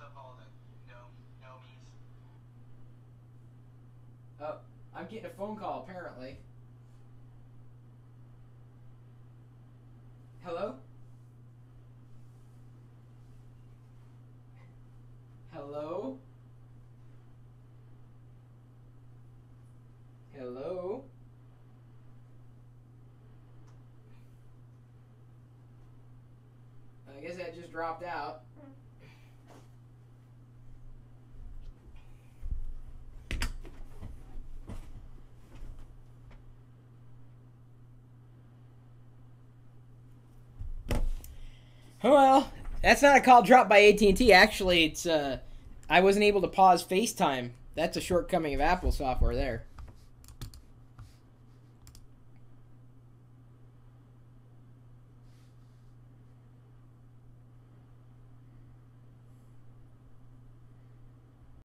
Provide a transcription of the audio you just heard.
up, all the? Oh, I'm getting a phone call apparently. Hello? Hello? Hello? I guess that just dropped out. Well, that's not a call dropped by AT&T. Actually, it's uh I wasn't able to pause FaceTime. That's a shortcoming of Apple software there.